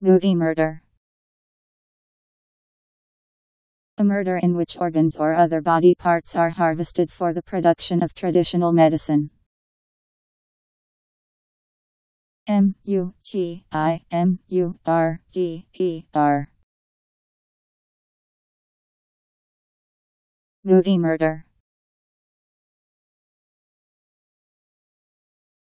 Muti murder. A murder in which organs or other body parts are harvested for the production of traditional medicine. M U T I M U R D E R Muti murder